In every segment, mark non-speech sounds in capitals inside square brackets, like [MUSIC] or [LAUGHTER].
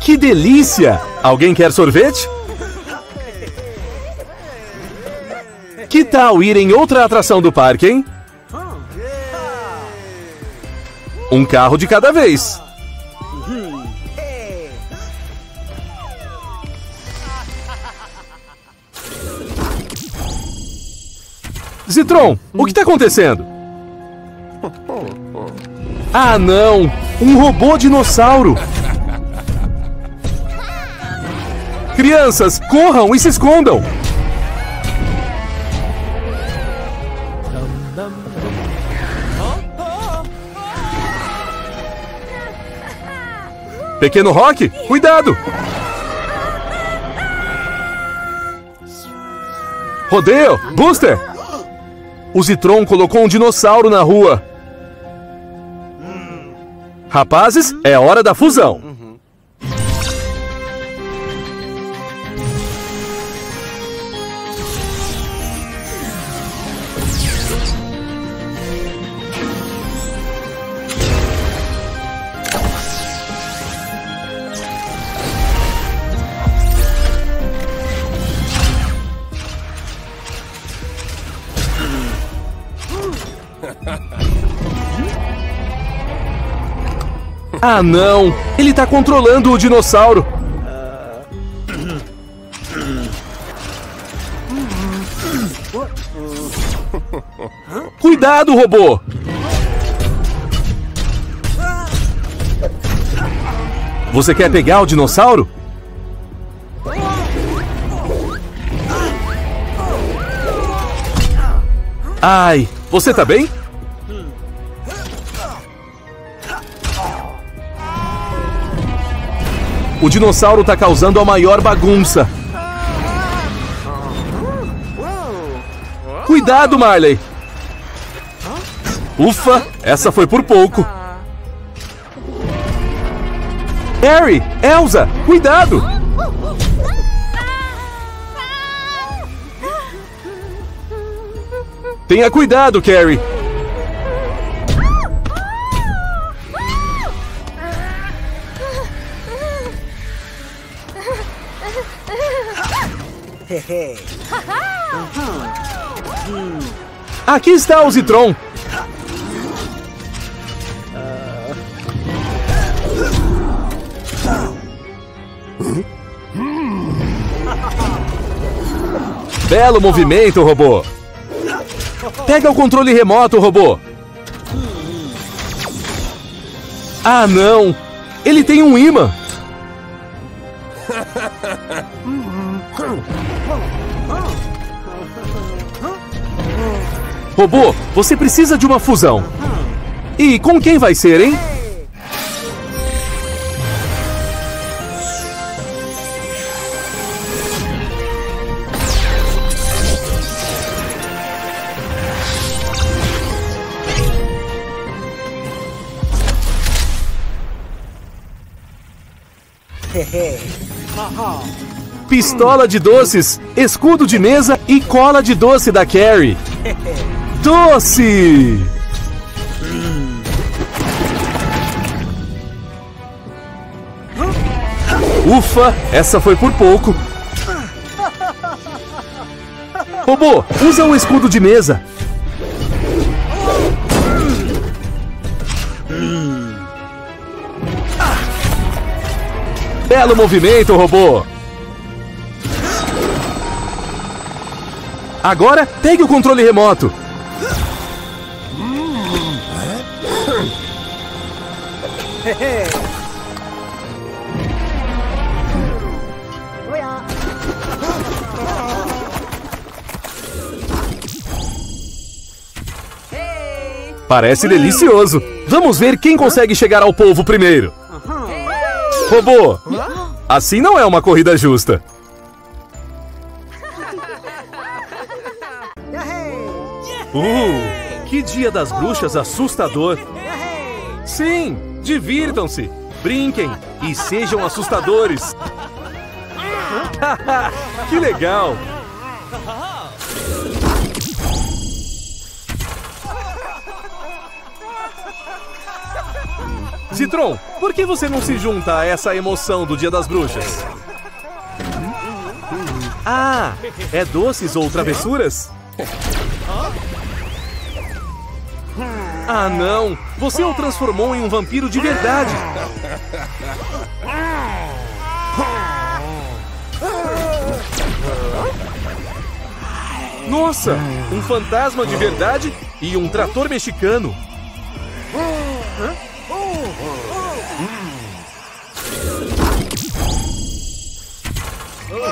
Que delícia! Alguém quer sorvete? Que tal ir em outra atração do parque, hein? Um carro de cada vez. Zitron, o que está acontecendo? Ah, não! Um robô dinossauro! Crianças, corram e se escondam! Pequeno Rock, cuidado! Rodeio, Booster! O Zitron colocou um dinossauro na rua. Rapazes, é hora da fusão. Ah, não! Ele tá controlando o dinossauro! Cuidado, robô! Você quer pegar o dinossauro? Ai, você tá bem? O dinossauro tá causando a maior bagunça. Cuidado, Marley! Ufa, essa foi por pouco. Harry, Elsa, cuidado! Tenha cuidado, Carrie. Aqui está o Zitron. Belo movimento, robô. Pega o controle remoto, robô. Ah, não. Ele tem um imã. [LAUGHS] Robô, você precisa de uma fusão. E com quem vai ser, hein? Pistola de doces, escudo de mesa e cola de doce da Carrie. Doce! Ufa, essa foi por pouco. Robô, usa o escudo de mesa. Belo movimento, robô. Agora, pegue o controle remoto. Parece delicioso. Vamos ver quem consegue chegar ao polvo primeiro. Robô, assim não é uma corrida justa. Uh, que dia das bruxas assustador. Sim, divirtam-se, brinquem e sejam assustadores. [LAUGHS] que legal! Citron, por que você não se junta a essa emoção do Dia das Bruxas? Ah, é doces ou travessuras? Ah, não! Você o transformou em um vampiro de verdade! Nossa! Um fantasma de verdade e um trator mexicano!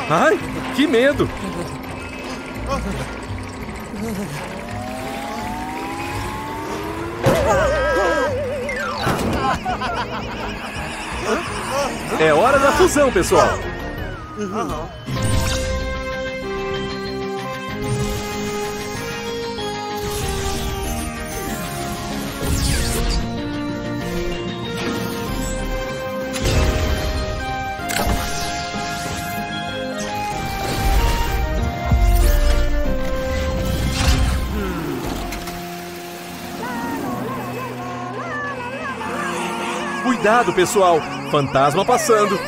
Ai, que medo! É hora da fusão, pessoal! Cuidado, pessoal! Fantasma passando!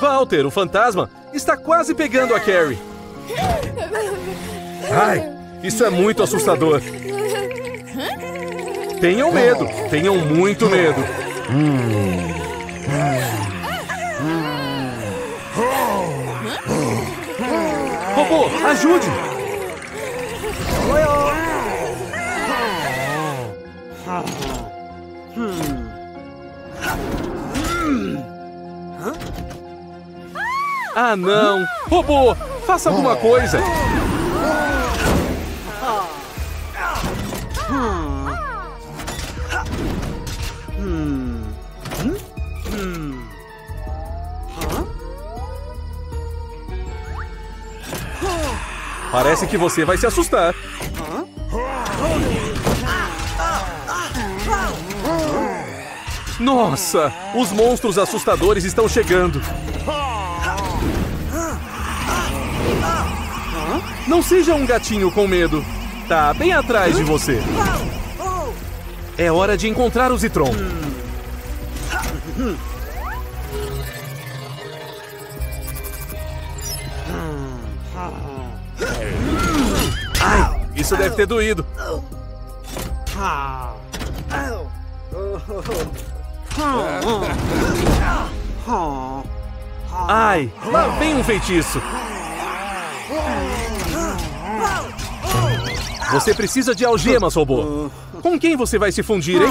Walter, o fantasma, está quase pegando a Carrie. Ai, isso é muito assustador. Tenham medo, tenham muito medo. Robô, ajude! Ah, não! Robô, faça alguma coisa! Parece que você vai se assustar. Nossa! Os monstros assustadores estão chegando. Não seja um gatinho com medo. Tá bem atrás de você. É hora de encontrar o Zitron. Ai, isso deve ter doído. Ai, lá vem um feitiço. Você precisa de algemas, robô. Com quem você vai se fundir, hein?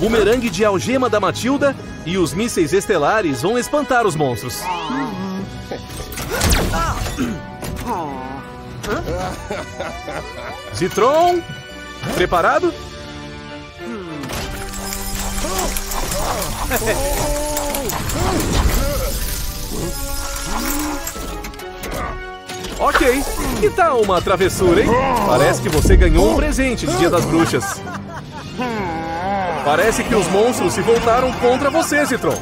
Bumerangue de algema da Matilda e os mísseis estelares vão espantar os monstros. Citron, preparado? ok, que tal uma travessura, hein? Parece que você ganhou um presente de Dia das Bruxas. Parece que os monstros se voltaram contra você, Citron.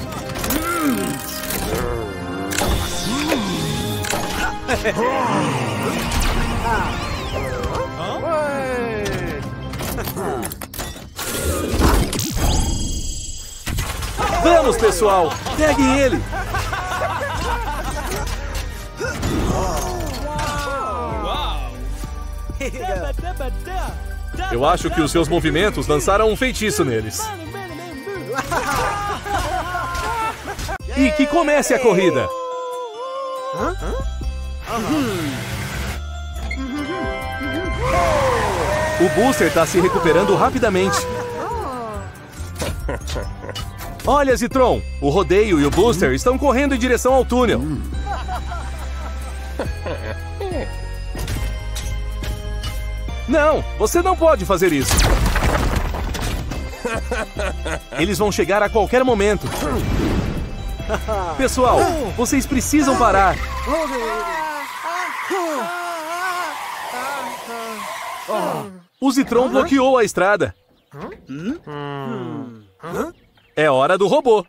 Vamos, pessoal! Peguem ele! Eu acho que os seus movimentos lançaram um feitiço neles. E que comece a corrida! O Booster está se recuperando rapidamente. Olha, Zitron! O rodeio e o Booster estão correndo em direção ao túnel. Não, você não pode fazer isso. [LAUGHS] Eles vão chegar a qualquer momento. Pessoal, vocês precisam parar. O Zitron bloqueou a estrada. É hora do robô.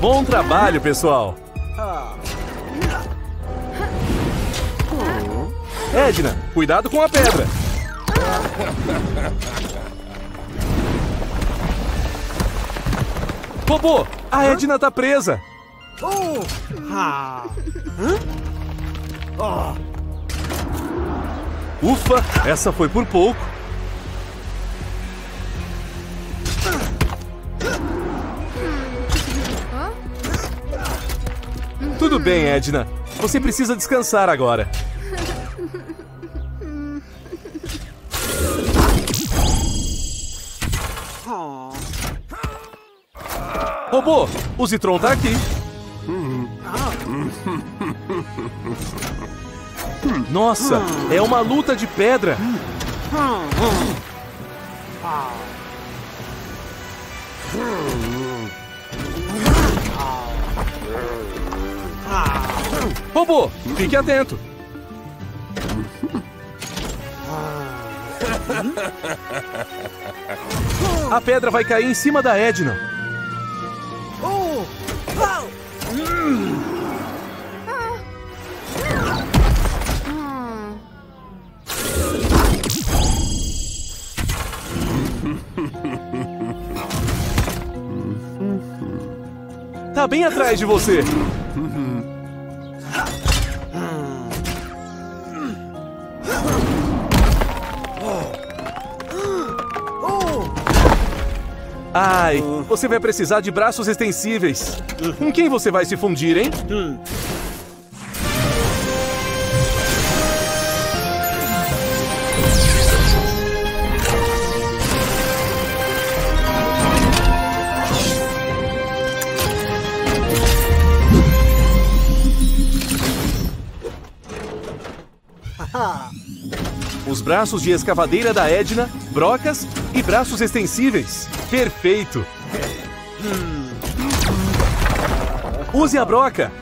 Bom trabalho, pessoal! Edna, cuidado com a pedra! Robô, a Edna tá presa! Ufa, essa foi por pouco! Tudo bem, Edna. Você precisa descansar agora. Robô, o Zitron tá aqui. Nossa, é uma luta de pedra. Robô, fique atento. A pedra vai cair em cima da Edna. Tá bem atrás de você. Ai, você vai precisar de braços extensíveis. Com quem você vai se fundir, hein? Os braços de escavadeira da Edna, brocas e braços extensíveis. Perfeito! Use a broca!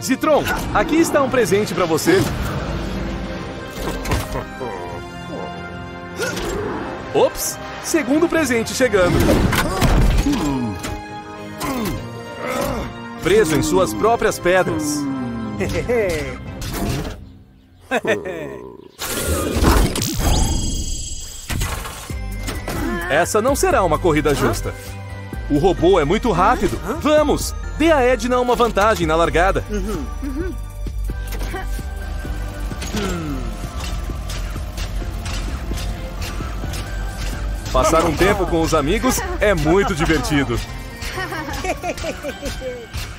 Citron, [LAUGHS] aqui está um presente para você. [LAUGHS] Ops! Segundo presente chegando. Preso em suas próprias pedras. Essa não será uma corrida justa. O robô é muito rápido. Vamos! Dê a Edna uma vantagem na largada. Passar um tempo com os amigos é muito divertido. [LAUGHS]